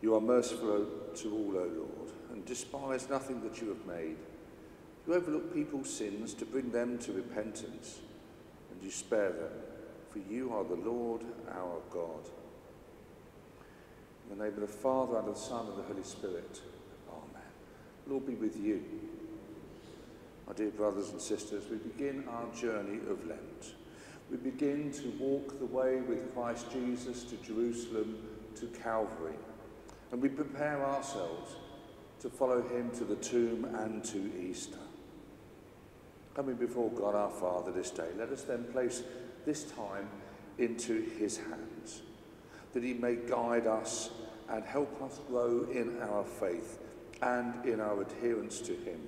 You are merciful to all, O Lord, and despise nothing that you have made. You overlook people's sins to bring them to repentance, and you spare them, for you are the Lord our God. In the name of the Father, and of the Son, and of the Holy Spirit. Amen. Lord be with you. My dear brothers and sisters, we begin our journey of Lent. We begin to walk the way with Christ Jesus to Jerusalem, to Calvary, and we prepare ourselves to follow him to the tomb and to Easter. Coming before God our Father this day, let us then place this time into his hands, that he may guide us and help us grow in our faith and in our adherence to him.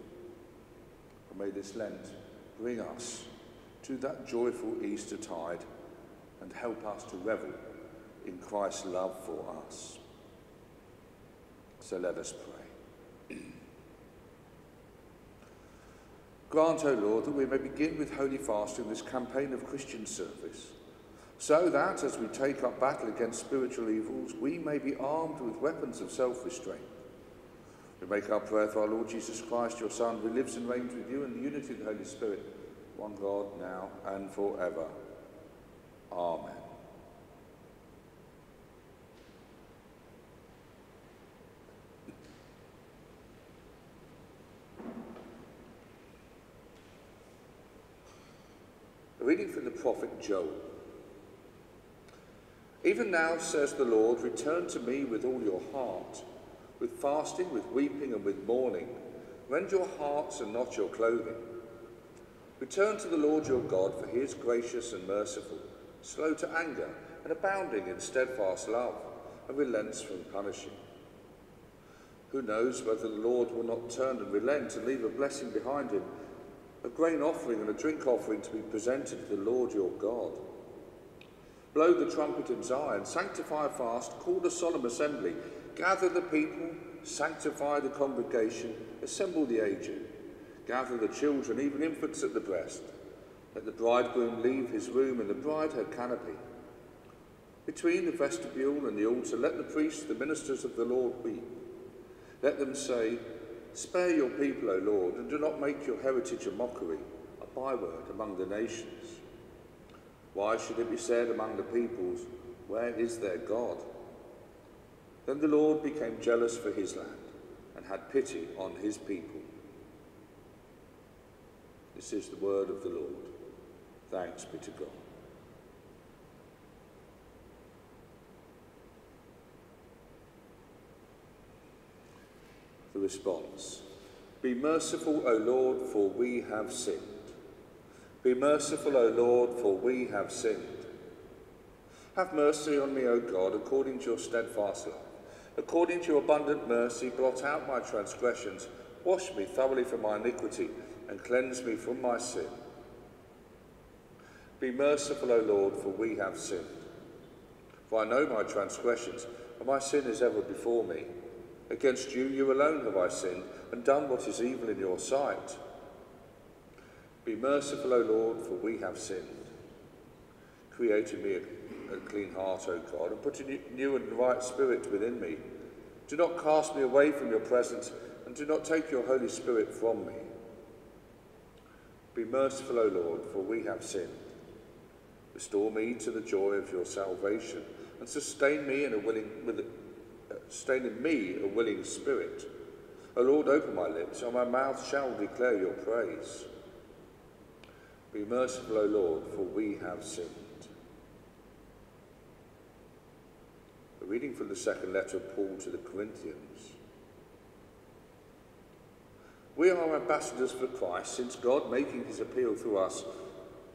And may this Lent bring us to that joyful Easter tide and help us to revel in Christ's love for us. So let us pray. Grant, O Lord, that we may begin with holy fasting this campaign of Christian service, so that as we take up battle against spiritual evils, we may be armed with weapons of self-restraint. We make our prayer for our Lord Jesus Christ, your Son, who lives and reigns with you in the unity of the Holy Spirit, one God, now and forever. Amen. Reading from the prophet Joel. Even now, says the Lord, return to me with all your heart, with fasting, with weeping, and with mourning. Rend your hearts and not your clothing. Return to the Lord your God, for he is gracious and merciful, slow to anger, and abounding in steadfast love, and relents from punishing. Who knows whether the Lord will not turn and relent and leave a blessing behind him, a grain offering and a drink offering to be presented to the Lord your God. Blow the trumpet in Zion, sanctify a fast, call a solemn assembly, gather the people, sanctify the congregation, assemble the aged, gather the children, even infants at the breast. Let the bridegroom leave his room and the bride her canopy. Between the vestibule and the altar, let the priests, the ministers of the Lord, weep. Let them say, Spare your people, O Lord, and do not make your heritage a mockery, a byword among the nations. Why should it be said among the peoples, Where is their God? Then the Lord became jealous for his land and had pity on his people. This is the word of the Lord. Thanks be to God. Response Be merciful, O Lord, for we have sinned. Be merciful, O Lord, for we have sinned. Have mercy on me, O God, according to your steadfast love. According to your abundant mercy, blot out my transgressions, wash me thoroughly from my iniquity, and cleanse me from my sin. Be merciful, O Lord, for we have sinned. For I know my transgressions, and my sin is ever before me. Against you, you alone have I sinned, and done what is evil in your sight. Be merciful, O Lord, for we have sinned. Create in me a, a clean heart, O God, and put a new and right spirit within me. Do not cast me away from your presence, and do not take your Holy Spirit from me. Be merciful, O Lord, for we have sinned. Restore me to the joy of your salvation, and sustain me in a willing, with uh, in me a willing spirit. O Lord, open my lips, and my mouth shall declare your praise. Be merciful, O Lord, for we have sinned. A reading from the second letter of Paul to the Corinthians. We are ambassadors for Christ, since God, making his appeal through us,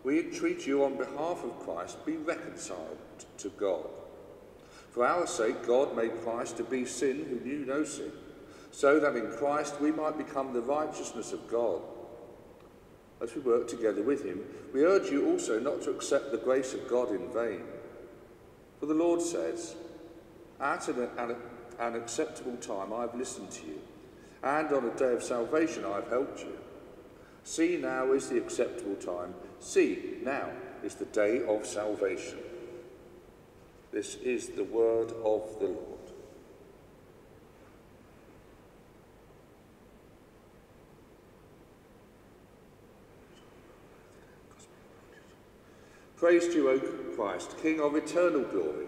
we entreat you on behalf of Christ, be reconciled to God. For our sake, God made Christ to be sin who knew no sin, so that in Christ we might become the righteousness of God. As we work together with him, we urge you also not to accept the grace of God in vain. For the Lord says, At an, an, an acceptable time I have listened to you, and on a day of salvation I have helped you. See, now is the acceptable time. See, now is the day of salvation. This is the word of the Lord. Praise to you, O Christ, King of eternal glory.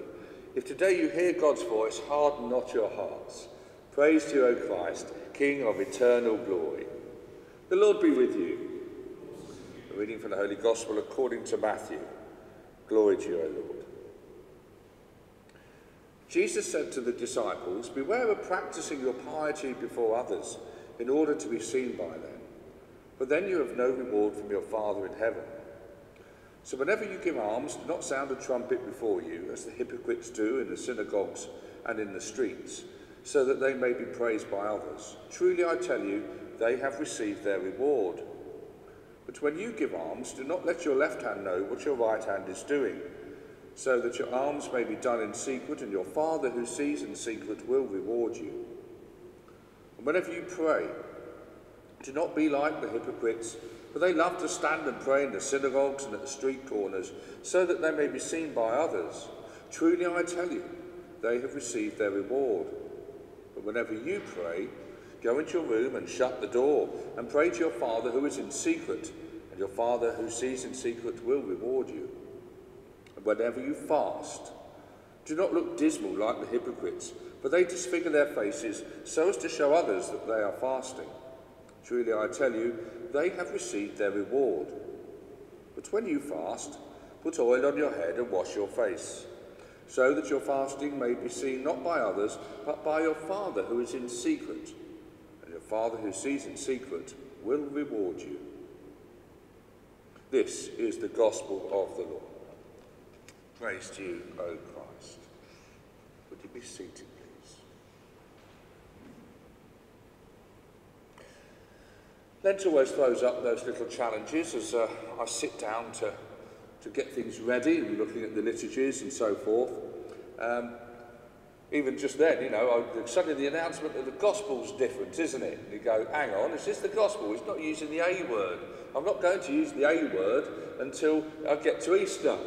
If today you hear God's voice, harden not your hearts. Praise to you, O Christ, King of eternal glory. The Lord be with you. A reading from the Holy Gospel according to Matthew. Glory to you, O Lord. Jesus said to the disciples, Beware of practicing your piety before others in order to be seen by them, for then you have no reward from your Father in heaven. So whenever you give alms, do not sound a trumpet before you, as the hypocrites do in the synagogues and in the streets, so that they may be praised by others. Truly I tell you, they have received their reward. But when you give alms, do not let your left hand know what your right hand is doing, so that your alms may be done in secret, and your Father who sees in secret will reward you. And whenever you pray, do not be like the hypocrites, for they love to stand and pray in the synagogues and at the street corners, so that they may be seen by others. Truly I tell you, they have received their reward. But whenever you pray, go into your room and shut the door, and pray to your Father who is in secret, and your Father who sees in secret will reward you. And whenever you fast, do not look dismal like the hypocrites, for they disfigure their faces so as to show others that they are fasting. Truly I tell you, they have received their reward. But when you fast, put oil on your head and wash your face, so that your fasting may be seen not by others, but by your Father who is in secret. And your Father who sees in secret will reward you. This is the gospel of the Lord. Praise to you, O Christ. Would you be seated? Please? Lent always throws up those little challenges as uh, I sit down to, to get things ready and looking at the liturgies and so forth. Um, even just then, you know, I, suddenly the announcement of the gospel's different, isn't it? And you go, hang on, is this the gospel? It's not using the A word. I'm not going to use the A word until I get to Easter.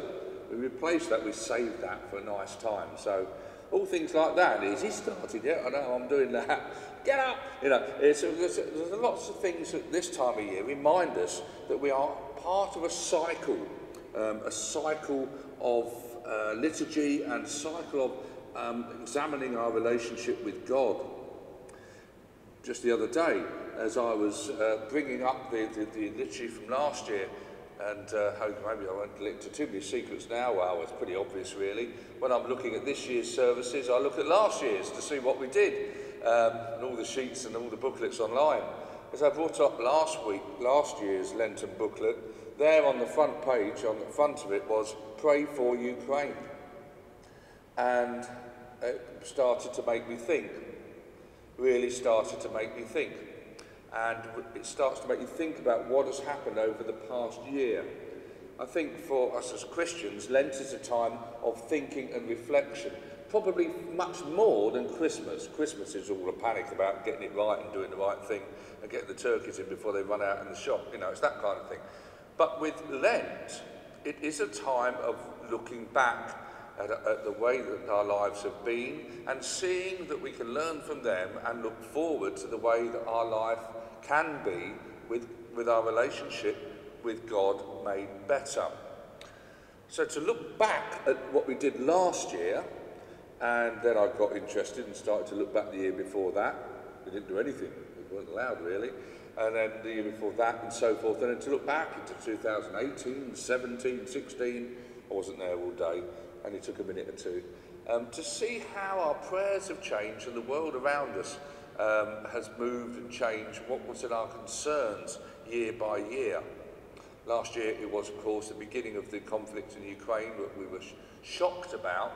We replace that, we save that for a nice time. So all things like that. Is he started yet? I know I'm doing that. Get up! You know, it's, there's, there's lots of things at this time of year remind us that we are part of a cycle, um, a cycle of uh, liturgy and cycle of um, examining our relationship with God. Just the other day, as I was uh, bringing up the, the, the liturgy from last year, and uh, maybe I won't get into too many secrets now. Well, it's pretty obvious, really. When I'm looking at this year's services, I look at last year's to see what we did, um, and all the sheets and all the booklets online. As I brought up last week, last year's Lenten booklet, there on the front page, on the front of it was "Pray for Ukraine," and it started to make me think. Really started to make me think and it starts to make you think about what has happened over the past year. I think for us as Christians, Lent is a time of thinking and reflection, probably much more than Christmas. Christmas is all a panic about getting it right and doing the right thing and getting the turkeys in before they run out in the shop. You know, it's that kind of thing. But with Lent, it is a time of looking back at, at, the way that our lives have been and seeing that we can learn from them and look forward to the way that our life can be with, with our relationship with God made better. So to look back at what we did last year, and then I got interested and started to look back the year before that. We didn't do anything, we weren't allowed really. And then the year before that and so forth. And then to look back into 2018, 17, 16, I wasn't there all day, only took a minute or two. Um, to see how our prayers have changed and the world around us um, has moved and changed what was in our concerns year by year. Last year it was, of course, the beginning of the conflict in Ukraine that we were sh shocked about,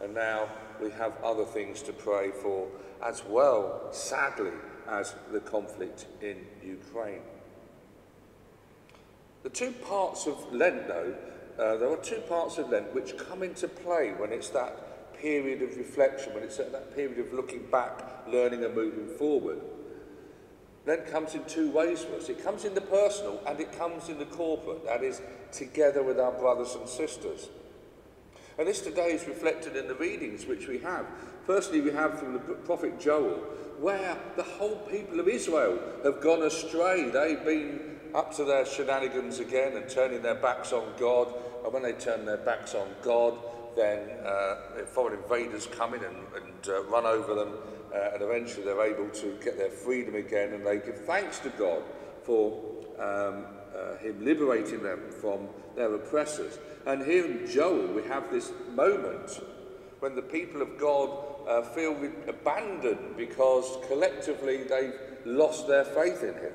and now we have other things to pray for as well, sadly, as the conflict in Ukraine. The two parts of Lent, though, uh, there are two parts of Lent which come into play when it's that period of reflection, when it's at that period of looking back, learning and moving forward, then comes in two ways for us. It comes in the personal and it comes in the corporate, that is, together with our brothers and sisters. And this today is reflected in the readings which we have. Firstly, we have from the prophet Joel, where the whole people of Israel have gone astray. They've been up to their shenanigans again and turning their backs on God. And when they turn their backs on God, then uh, foreign invaders come in and, and uh, run over them, uh, and eventually they're able to get their freedom again, and they give thanks to God for um, uh, Him liberating them from their oppressors. And here in Joel, we have this moment when the people of God uh, feel abandoned because collectively they've lost their faith in Him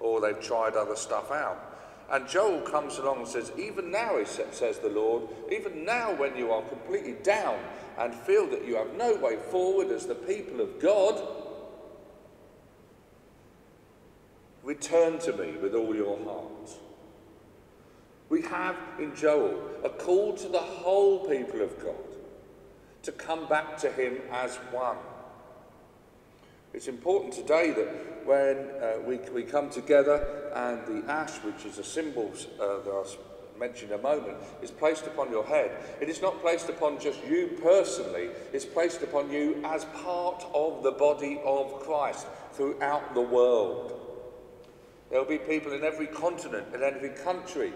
or they've tried other stuff out. And Joel comes along and says, Even now, says the Lord, even now when you are completely down and feel that you have no way forward as the people of God, return to me with all your heart. We have in Joel a call to the whole people of God to come back to him as one. It's important today that when uh, we, we come together and the ash, which is a symbol uh, that I'll mention in a moment, is placed upon your head, it is not placed upon just you personally, it's placed upon you as part of the body of Christ throughout the world. There will be people in every continent, in every country,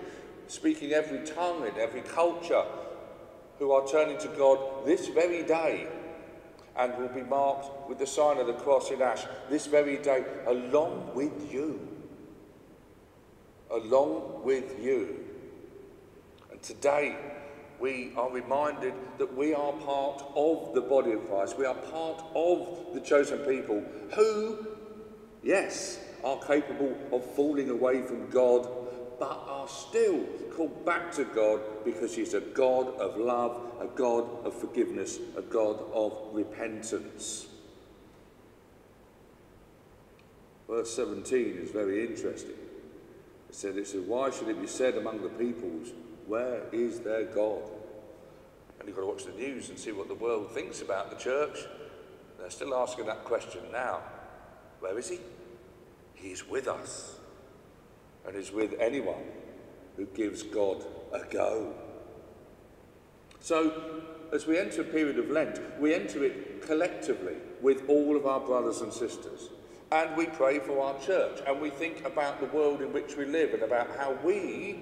speaking every tongue, in every culture, who are turning to God this very day and will be marked with the sign of the cross in ash this very day, along with you. Along with you. And today, we are reminded that we are part of the body of Christ. We are part of the chosen people who, yes, are capable of falling away from God but are still called back to God because He's a God of love, a God of forgiveness, a God of repentance. Verse 17 is very interesting. It said, it said, Why should it be said among the peoples, Where is their God? And you've got to watch the news and see what the world thinks about the church. They're still asking that question now. Where is he? He's with us and is with anyone who gives God a go. So, as we enter a period of Lent, we enter it collectively with all of our brothers and sisters. And we pray for our church, and we think about the world in which we live and about how we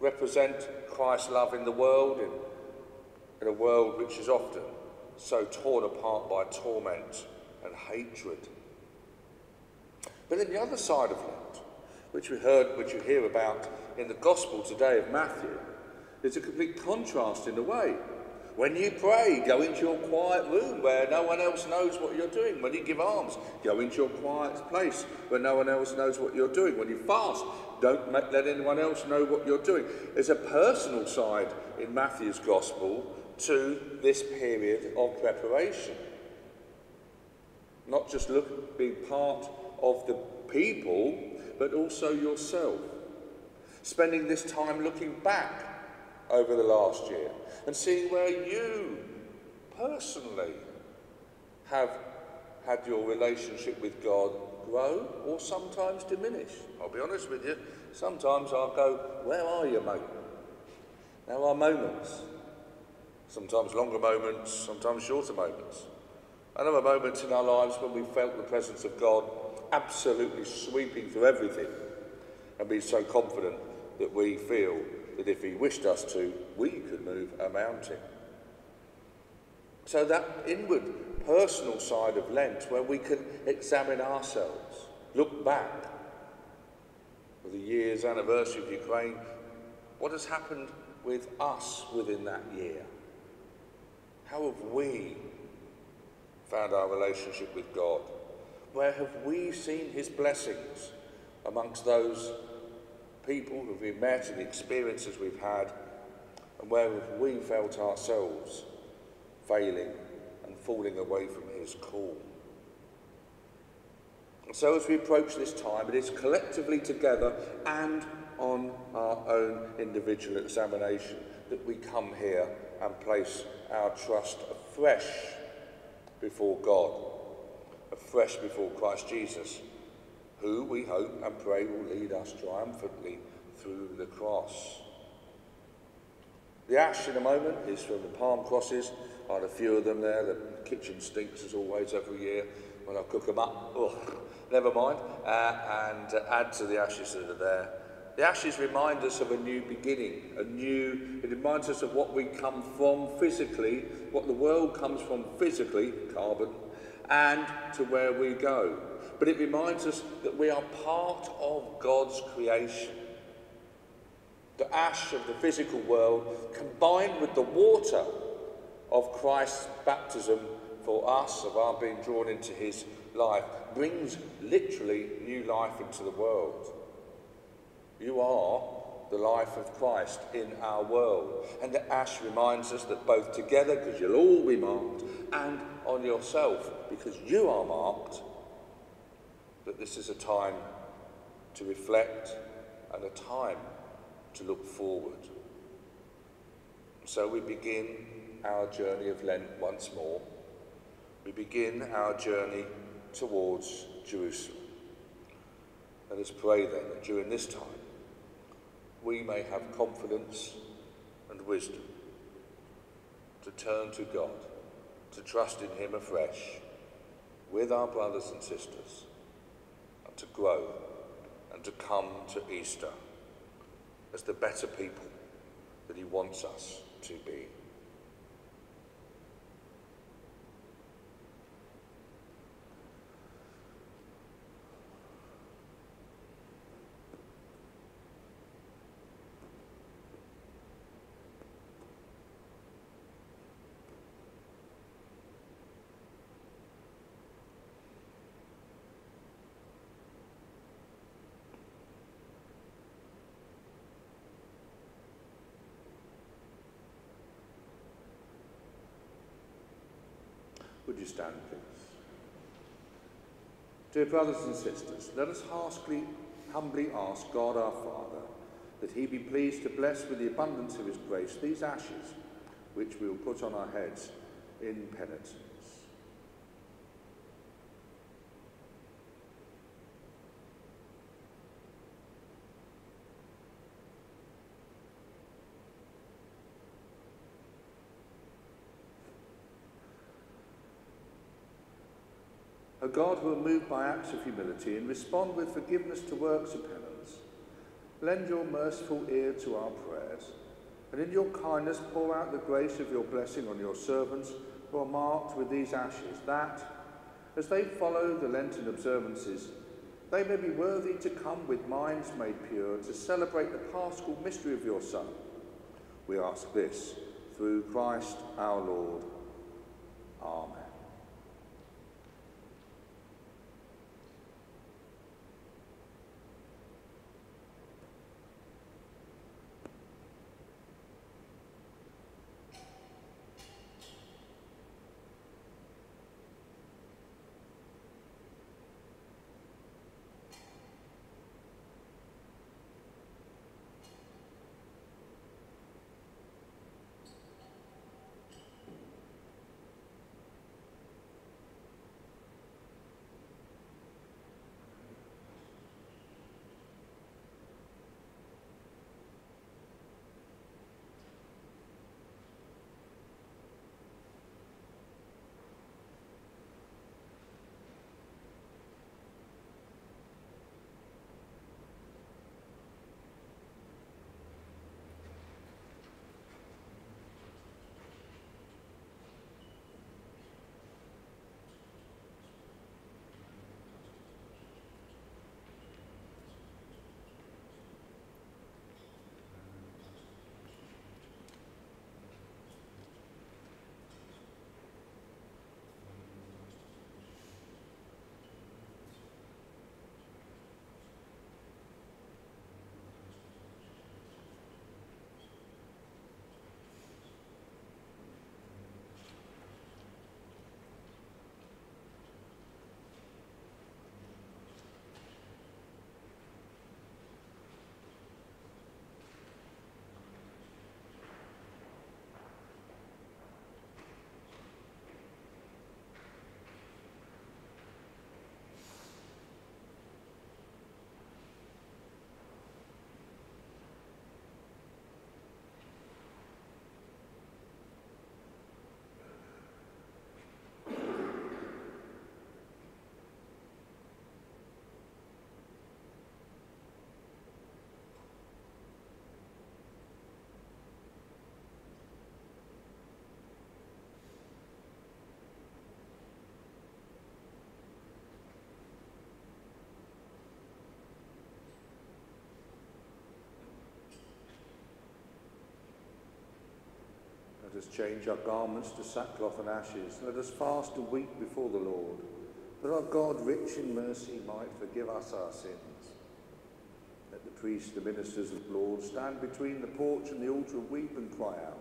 represent Christ's love in the world, in, in a world which is often so torn apart by torment and hatred. But in the other side of Lent, which we heard, which you hear about in the Gospel today of Matthew, there's a complete contrast in a way. When you pray, go into your quiet room where no one else knows what you're doing. When you give alms, go into your quiet place where no one else knows what you're doing. When you fast, don't let anyone else know what you're doing. There's a personal side in Matthew's Gospel to this period of preparation. Not just look, being part of the people, but also yourself. Spending this time looking back over the last year and seeing where you personally have had your relationship with God grow or sometimes diminish. I'll be honest with you, sometimes I'll go, Where are you, mate? There are moments, sometimes longer moments, sometimes shorter moments. And there are moments in our lives when we felt the presence of God absolutely sweeping through everything and be so confident that we feel that if he wished us to, we could move a mountain. So that inward personal side of Lent where we can examine ourselves, look back for the year's anniversary of Ukraine, what has happened with us within that year? How have we found our relationship with God? Where have we seen his blessings amongst those people who we've met and the experiences we've had? And where have we felt ourselves failing and falling away from his call? And so as we approach this time, it is collectively together and on our own individual examination that we come here and place our trust afresh before God afresh before Christ Jesus, who we hope and pray will lead us triumphantly through the cross. The ash in a moment is from the palm crosses. I had a few of them there. The kitchen stinks as always every year when I cook them up. Oh, never mind. Uh, and uh, add to the ashes that are there. The ashes remind us of a new beginning, a new, it reminds us of what we come from physically, what the world comes from physically, carbon, and to where we go. But it reminds us that we are part of God's creation. The ash of the physical world combined with the water of Christ's baptism for us, of our being drawn into his life, brings literally new life into the world. You are the life of Christ in our world. And the ash reminds us that both together, because you'll all be marked, and on yourself, because you are marked, that this is a time to reflect and a time to look forward. So we begin our journey of Lent once more. We begin our journey towards Jerusalem. Let us pray then that during this time we may have confidence and wisdom to turn to God, to trust in Him afresh with our brothers and sisters, and to grow and to come to Easter as the better people that He wants us to be. Would you stand, please? Dear brothers and sisters, let us humbly, humbly ask God our Father that he be pleased to bless with the abundance of his grace these ashes which we will put on our heads in penitence. O God, who are moved by acts of humility and respond with forgiveness to works of penance, lend your merciful ear to our prayers, and in your kindness pour out the grace of your blessing on your servants who are marked with these ashes, that, as they follow the Lenten observances, they may be worthy to come with minds made pure to celebrate the paschal mystery of your Son. We ask this through Christ our Lord. Amen. Let us change our garments to sackcloth and ashes. Let us fast and weep before the Lord, that our God, rich in mercy, might forgive us our sins. Let the priests, the ministers of the Lord, stand between the porch and the altar and weep and cry out.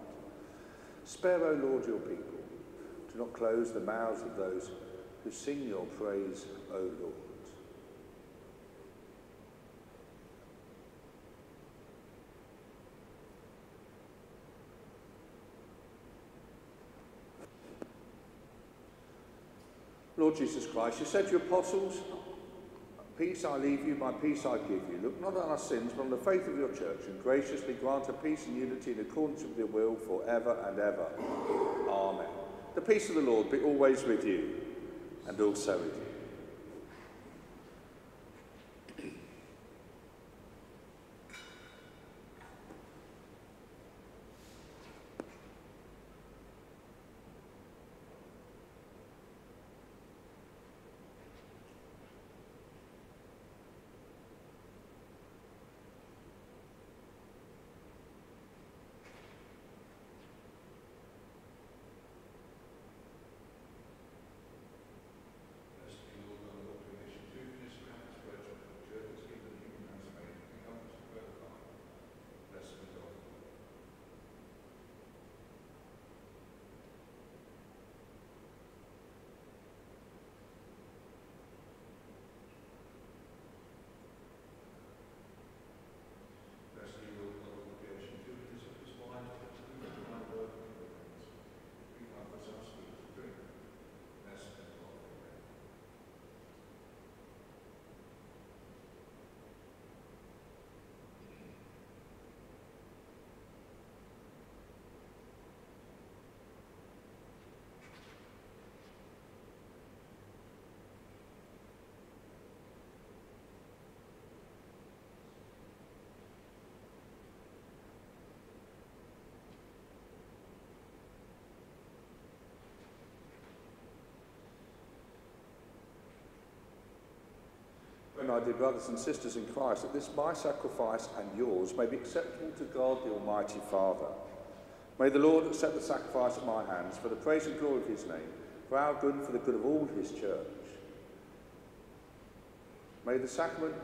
Spare, O Lord, your people. Do not close the mouths of those who sing your praise, O Lord. Lord Jesus Christ, you said to your apostles, Peace I leave you, my peace I give you. Look not on our sins, but on the faith of your church, and graciously grant a peace and unity in accordance with your will for ever and ever. Amen. The peace of the Lord be always with you, and also with you. My dear brothers and sisters in Christ, that this my sacrifice and yours may be acceptable to God the Almighty Father. May the Lord accept the sacrifice at my hands for the praise and glory of his name, for our good and for the good of all his church. May the sacrament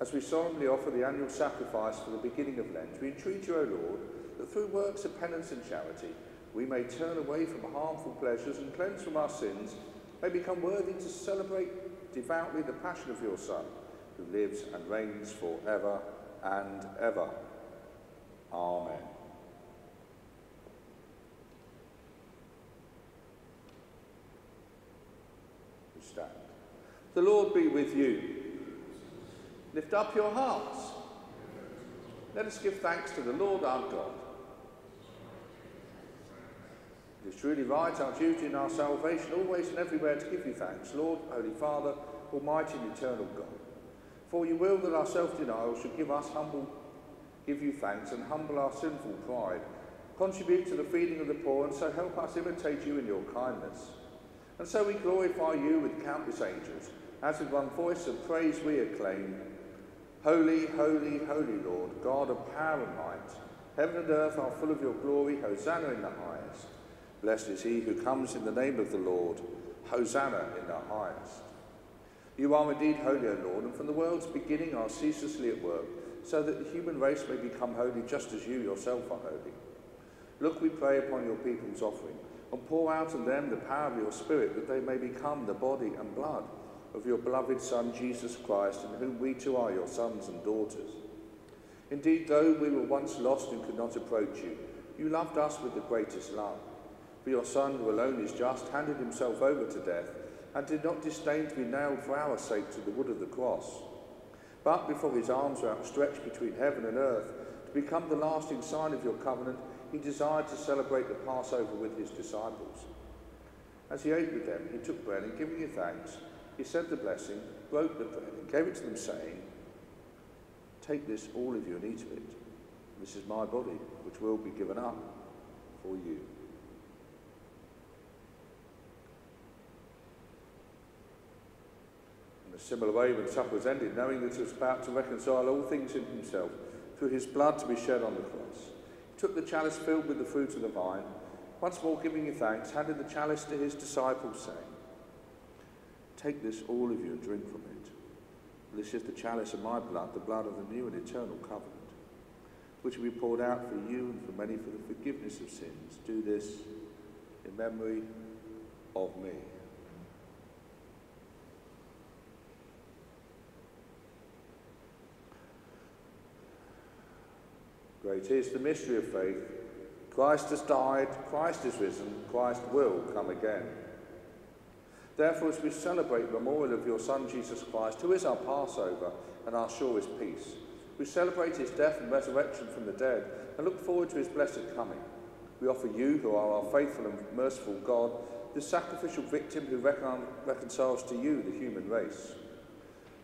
As we solemnly offer the annual sacrifice for the beginning of Lent, we entreat you, O Lord, that through works of penance and charity, we may turn away from harmful pleasures and cleanse from our sins, may become worthy to celebrate devoutly the passion of your Son, who lives and reigns for ever and ever. Amen. We stand. The Lord be with you. Lift up your hearts. Let us give thanks to the Lord our God. It is truly right, our duty and our salvation, always and everywhere to give you thanks, Lord, Holy Father, Almighty and eternal God. For you will that our self-denial should give us humble, give you thanks and humble our sinful pride, contribute to the feeding of the poor, and so help us imitate you in your kindness. And so we glorify you with countless angels, as with one voice of praise we acclaim, Holy, holy, holy Lord, God of power and might, heaven and earth are full of your glory, Hosanna in the highest. Blessed is he who comes in the name of the Lord. Hosanna in the highest. You are indeed holy, O Lord, and from the world's beginning are ceaselessly at work, so that the human race may become holy just as you yourself are holy. Look, we pray, upon your people's offering, and pour out on them the power of your Spirit, that they may become the body and blood of your beloved Son, Jesus Christ, in whom we too are your sons and daughters. Indeed, though we were once lost and could not approach you, you loved us with the greatest love. For your Son, who alone is just, handed himself over to death and did not disdain to be nailed for our sake to the wood of the cross. But before his arms were outstretched between heaven and earth, to become the lasting sign of your covenant, he desired to celebrate the Passover with his disciples. As he ate with them, he took bread and giving you thanks, he said the blessing, broke the bread and gave it to them, saying, Take this, all of you, and eat of it. This is my body, which will be given up for you. A similar way, when supper was ended, knowing that he was about to reconcile all things in himself through his blood to be shed on the cross, he took the chalice filled with the fruit of the vine, once more giving you thanks, handed the chalice to his disciples, saying, Take this, all of you, and drink from it. This is the chalice of my blood, the blood of the new and eternal covenant, which will be poured out for you and for many for the forgiveness of sins. Do this in memory of me. Great is the mystery of faith. Christ has died, Christ is risen, Christ will come again. Therefore, as we celebrate the memorial of your Son, Jesus Christ, who is our Passover and our surest peace, we celebrate his death and resurrection from the dead and look forward to his blessed coming. We offer you, who are our faithful and merciful God, the sacrificial victim who recon reconciles to you the human race.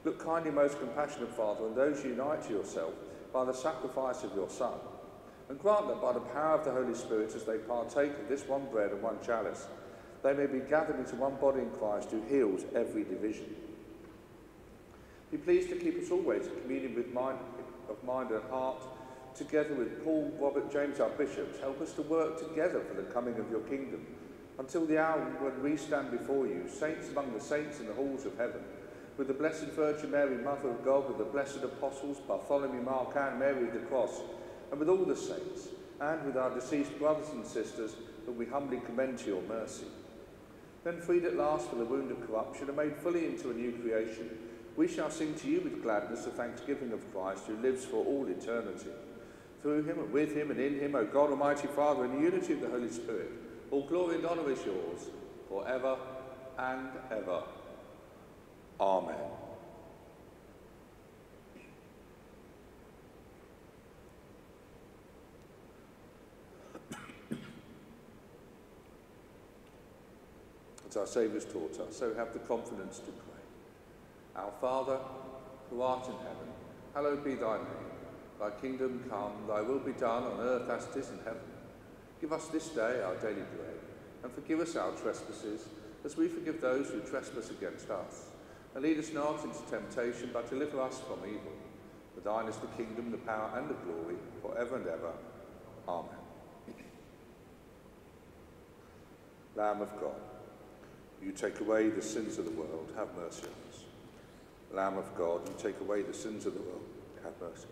Look kindly, most compassionate Father, on those you unite to yourself by the sacrifice of your Son, and grant that by the power of the Holy Spirit, as they partake of this one bread and one chalice, they may be gathered into one body in Christ who heals every division. Be pleased to keep us always in communion with mind, of mind and heart, together with Paul, Robert, James, our bishops. Help us to work together for the coming of your kingdom, until the hour when we stand before you, saints among the saints in the halls of heaven, with the Blessed Virgin Mary, Mother of God, with the blessed apostles, Bartholomew, Mark, and Mary of the Cross, and with all the saints, and with our deceased brothers and sisters, that we humbly commend to your mercy. Then freed at last from the wound of corruption and made fully into a new creation, we shall sing to you with gladness the thanksgiving of Christ who lives for all eternity. Through him and with him and in him, O God Almighty Father, in the unity of the Holy Spirit, all glory and honour is yours, for ever and ever. Amen. As our Saviour's taught us, so have the confidence to pray. Our Father, who art in heaven, hallowed be thy name. Thy kingdom come, thy will be done on earth as it is in heaven. Give us this day our daily bread, and forgive us our trespasses, as we forgive those who trespass against us. And lead us not into temptation, but deliver us from evil. For thine is the kingdom, the power, and the glory, for ever and ever. Amen. Lamb of God, you take away the sins of the world, have mercy on us. Lamb of God, you take away the sins of the world, have mercy.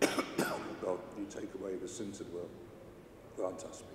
God, you take away the sins of the world, grant us peace.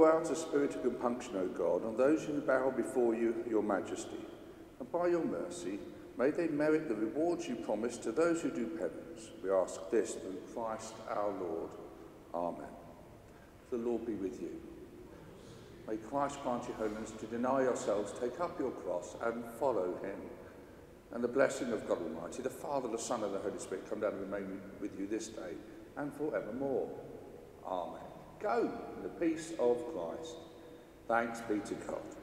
Pour out a spirit of compunction, O God, on those who bow before you, your majesty, and by your mercy, may they merit the rewards you promised to those who do penance. We ask this through Christ our Lord. Amen. The Lord be with you. May Christ grant you holiness to deny yourselves, take up your cross, and follow him. And the blessing of God Almighty, the Father, the Son, and the Holy Spirit come down and remain with you this day and forevermore. Amen. Go in the peace of Christ. Thanks be to God.